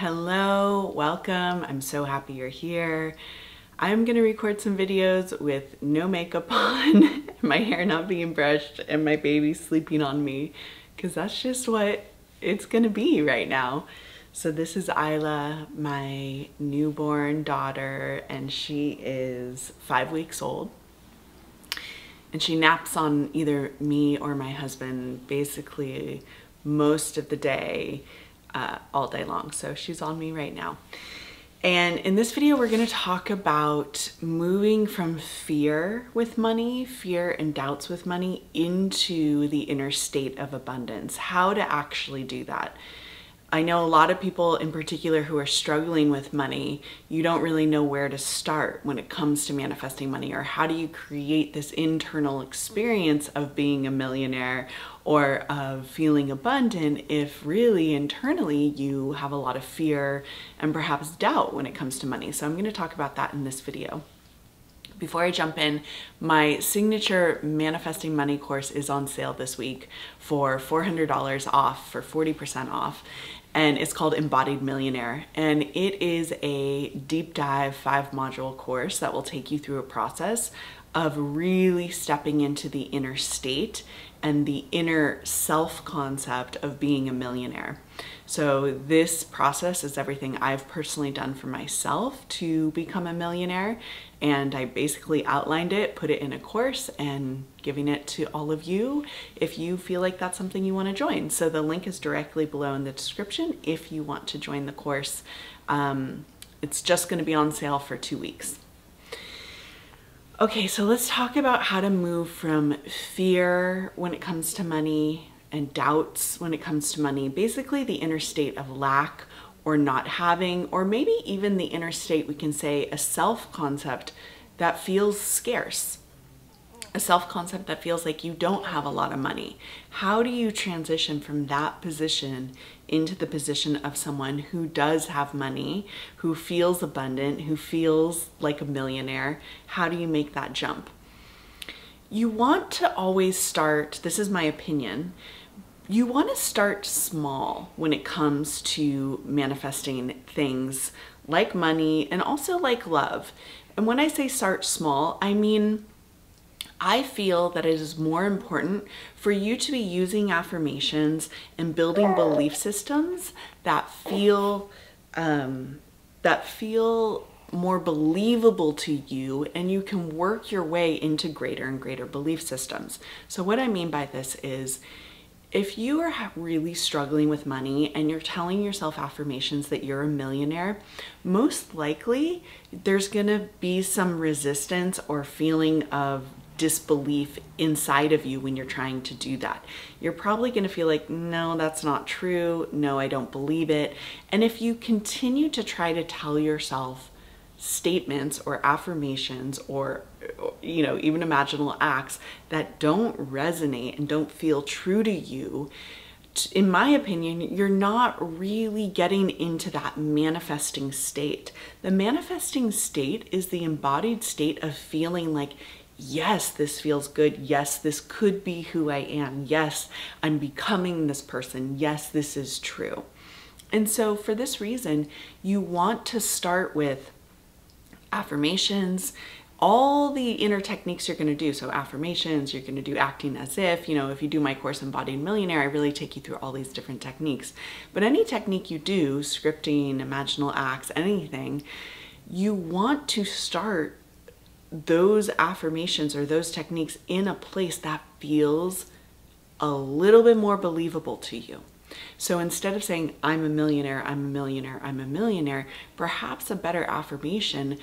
Hello, welcome. I'm so happy you're here. I'm gonna record some videos with no makeup on, my hair not being brushed, and my baby sleeping on me, because that's just what it's gonna be right now. So this is Isla, my newborn daughter, and she is five weeks old. And she naps on either me or my husband basically most of the day uh, all day long. So she's on me right now. And in this video, we're gonna talk about moving from fear with money, fear and doubts with money, into the inner state of abundance, how to actually do that. I know a lot of people in particular who are struggling with money, you don't really know where to start when it comes to manifesting money or how do you create this internal experience of being a millionaire or of feeling abundant if really internally you have a lot of fear and perhaps doubt when it comes to money. So I'm going to talk about that in this video. Before I jump in, my signature manifesting money course is on sale this week for $400 off, for 40% off and it's called Embodied Millionaire. And it is a deep dive five module course that will take you through a process of really stepping into the inner state and the inner self concept of being a millionaire. So, this process is everything I've personally done for myself to become a millionaire. And I basically outlined it, put it in a course, and giving it to all of you if you feel like that's something you want to join. So, the link is directly below in the description if you want to join the course. Um, it's just going to be on sale for two weeks. Okay, so let's talk about how to move from fear when it comes to money and doubts when it comes to money, basically the inner state of lack or not having, or maybe even the inner state, we can say a self concept that feels scarce a self concept that feels like you don't have a lot of money. How do you transition from that position into the position of someone who does have money, who feels abundant, who feels like a millionaire? How do you make that jump? You want to always start, this is my opinion, you want to start small when it comes to manifesting things like money and also like love. And when I say start small, I mean, I feel that it is more important for you to be using affirmations and building belief systems that feel um, that feel more believable to you and you can work your way into greater and greater belief systems. So what I mean by this is if you are really struggling with money and you're telling yourself affirmations that you're a millionaire, most likely there's gonna be some resistance or feeling of disbelief inside of you when you're trying to do that. You're probably going to feel like, no, that's not true. No, I don't believe it. And if you continue to try to tell yourself statements or affirmations or, you know, even imaginal acts that don't resonate and don't feel true to you, in my opinion, you're not really getting into that manifesting state. The manifesting state is the embodied state of feeling like yes, this feels good. Yes, this could be who I am. Yes, I'm becoming this person. Yes, this is true. And so, for this reason, you want to start with affirmations, all the inner techniques you're going to do. So, affirmations, you're going to do acting as if, you know, if you do my course Embodied Millionaire, I really take you through all these different techniques. But any technique you do, scripting, imaginal acts, anything, you want to start those affirmations or those techniques in a place that feels a little bit more believable to you. So instead of saying, I'm a millionaire, I'm a millionaire, I'm a millionaire, perhaps a better affirmation,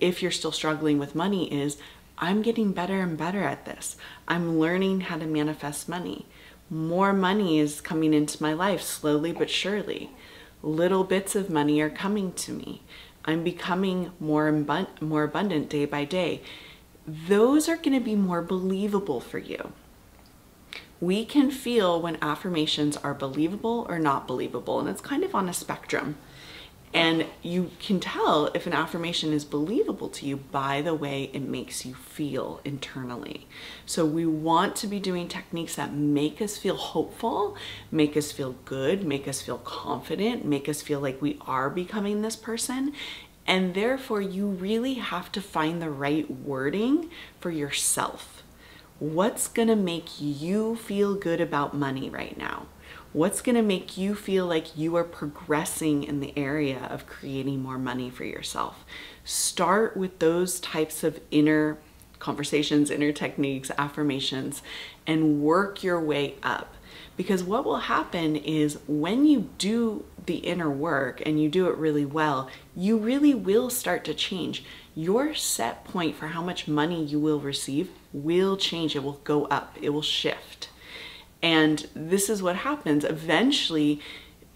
if you're still struggling with money, is I'm getting better and better at this. I'm learning how to manifest money. More money is coming into my life slowly but surely. Little bits of money are coming to me. I'm becoming more, abund- more abundant day by day. Those are going to be more believable for you. We can feel when affirmations are believable or not believable, and it's kind of on a spectrum. And you can tell if an affirmation is believable to you by the way it makes you feel internally. So we want to be doing techniques that make us feel hopeful, make us feel good, make us feel confident, make us feel like we are becoming this person. And therefore, you really have to find the right wording for yourself. What's gonna make you feel good about money right now? What's going to make you feel like you are progressing in the area of creating more money for yourself? Start with those types of inner conversations, inner techniques, affirmations, and work your way up. Because what will happen is when you do the inner work and you do it really well, you really will start to change. Your set point for how much money you will receive will change. It will go up, it will shift. And this is what happens. Eventually,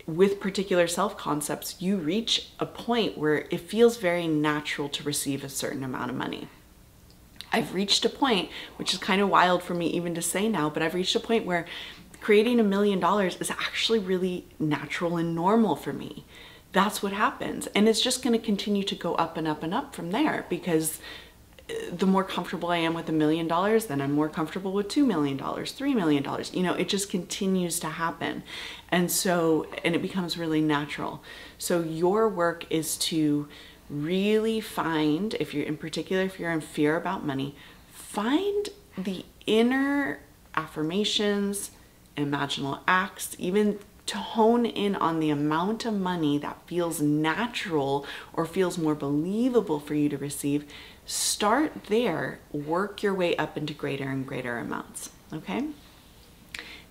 with particular self concepts, you reach a point where it feels very natural to receive a certain amount of money. I've reached a point, which is kind of wild for me even to say now, but I've reached a point where creating a million dollars is actually really natural and normal for me. That's what happens. And it's just going to continue to go up and up and up from there because the more comfortable I am with a million dollars, then I'm more comfortable with $2 million, $3 million. You know, it just continues to happen. And so, and it becomes really natural. So your work is to really find, if you're in particular, if you're in fear about money, find the inner affirmations, imaginal acts, even to hone in on the amount of money that feels natural or feels more believable for you to receive Start there, work your way up into greater and greater amounts, okay?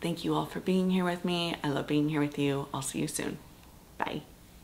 Thank you all for being here with me. I love being here with you. I'll see you soon. Bye.